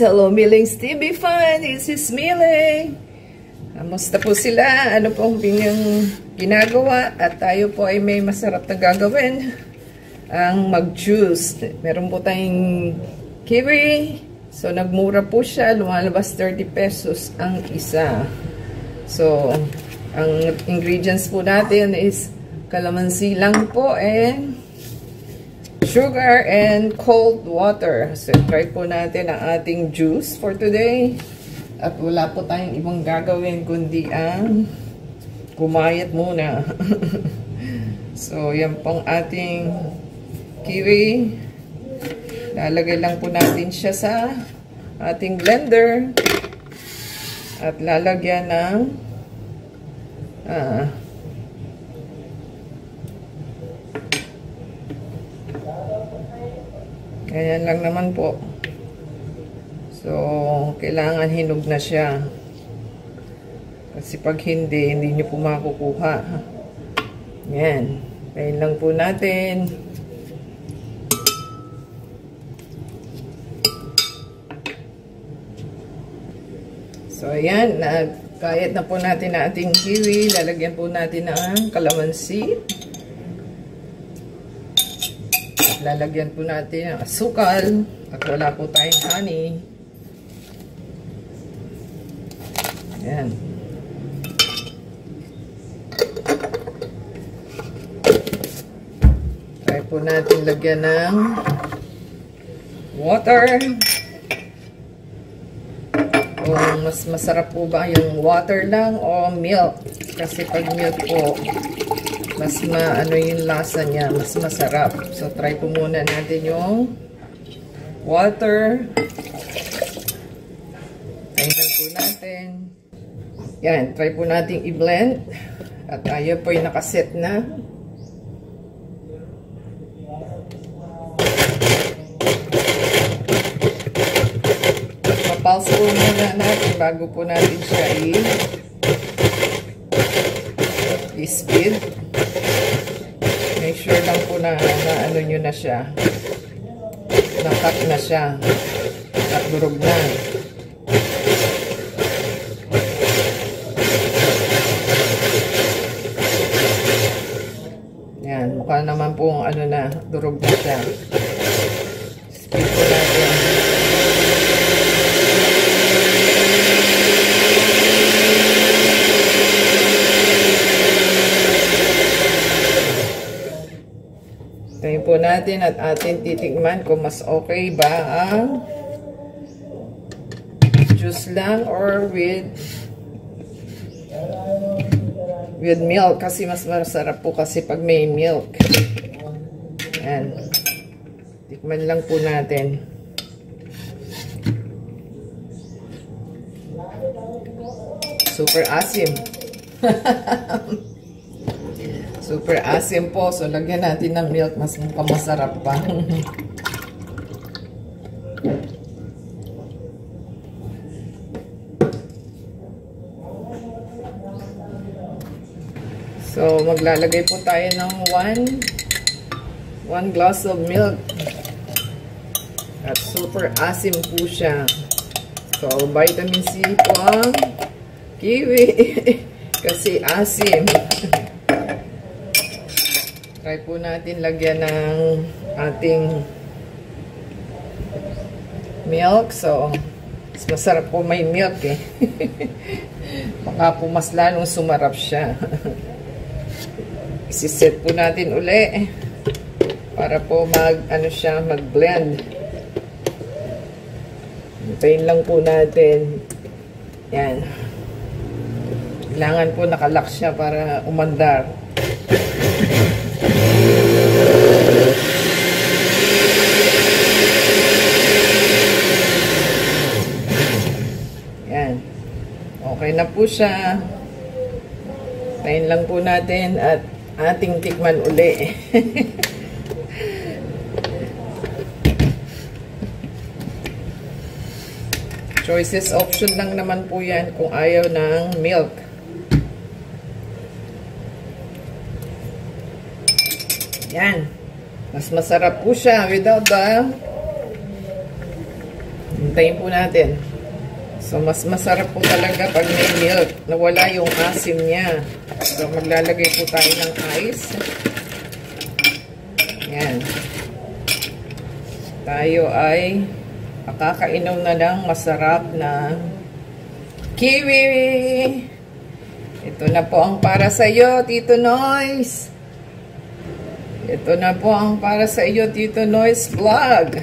Hello Milling Stevie Fun! This is Milling! Kamusta po sila? Ano po ang pinyang ginagawa? At tayo po ay may masarap na gagawin. Ang mag-juice. Meron po tayong kiwi. So nagmura po siya. Lumalabas 30 pesos ang isa. So, ang ingredients po natin is kalamansi lang po and sugar and cold water. So, try po natin ang ating juice for today. At wala po tayong ibang gagawin kundi ang kumayat muna. so, yan pong ating kiwi. Lalagay lang po natin siya sa ating blender. At lalagyan ng ah, Ganyan lang naman po. So, kailangan hinog na siya. Kasi pag hindi, hindi nyo po makukuha. Yan. Kain lang po natin. So, ayan. Nagkayat na po natin na ating kiwi. Lalagyan po natin ng kalamansi. Lalagyan po natin ng asukal at wala po tayong honey. Ayan. Try po natin lagyan ng water. Kung mas masarap po ba yung water lang o milk. Kasi pag milk po, mas maano yung lasa niya, mas masarap. So, try po muna natin yung water. Tingnan po natin. Yan, try po natin i-blend. At tayo po yung nakaset na. Papals po muna natin bago po natin siya i-speed. Make sure lang po na, na ano nyo na siya. Nakat na siya. At durog na. Yan. Mukha naman po ano na. Durog na siya. Speed po natin. Tayo po natin at atin titikman kung mas okay ba ang juice lang or with with milk kasi mas masarap po kasi pag may milk. Yan. Tikman lang po natin. Super asim. Super asim po. So, lagyan natin ng milk. Mas masarap pa. so, maglalagay po tayo ng 1 1 glass of milk. At super asim po siya. So, vitamin C po ang kiwi. Kasi asim. Try po natin lagyan ng ating milk. So, mas masarap po may milk eh. Baka po mas lalong sumarap siya. Isiset po natin uli para po mag, ano siya, mag-blend. Hintayin lang po natin. Yan. Kailangan po nakalak siya para umandar. Yan. Okay na po siya. Tayin lang po natin at ating tikman uli. Choices option lang naman po yan kung ayaw ng milk. Yan. Mas masarap po siya without the Hintayin po natin. So, mas masarap po talaga pag may milk. Nawala yung asim niya. So, maglalagay po tayo ng ice. Yan. Tayo ay makakainom na ng masarap na kiwi. Ito na po ang para sa iyo, Tito Noise. Ito na po ang para sa iyo, Tito Noise Vlog.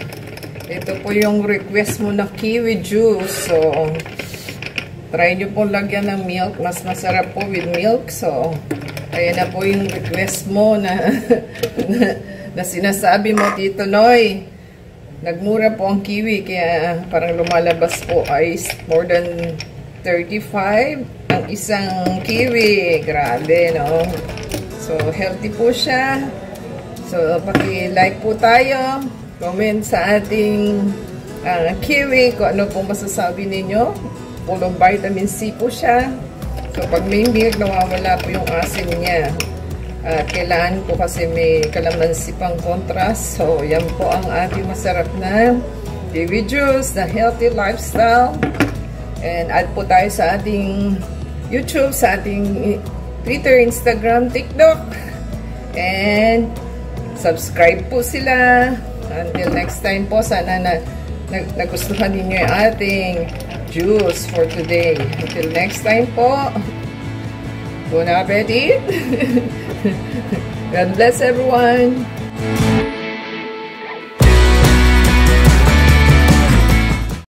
Ito po yung request mo na kiwi juice. So, try nyo po lagyan ng milk. Mas masarap po with milk. So, ayan na po yung request mo na, na, na sinasabi mo, Tito Noy. Nagmura po ang kiwi. Kaya parang lumalabas po ay more than 35 ang isang kiwi. Grabe, no? So, healthy po siya. So, paki-like po tayo comment sa ating uh, kiwi kung ano pong masasabi ninyo. Of vitamin C po siya. So, pag may milk, nawawala po yung asin niya. Uh, kailangan po kasi may kalamansi pang contrast. So, yan po ang ating masarap na kiwi juice, na healthy lifestyle. And add po tayo sa ating YouTube, sa ating Twitter, Instagram, TikTok. And subscribe po sila. Until next time po, sana na nagustuhan ninyo yung ating juice for today. Until next time po, bon appetit! God bless everyone!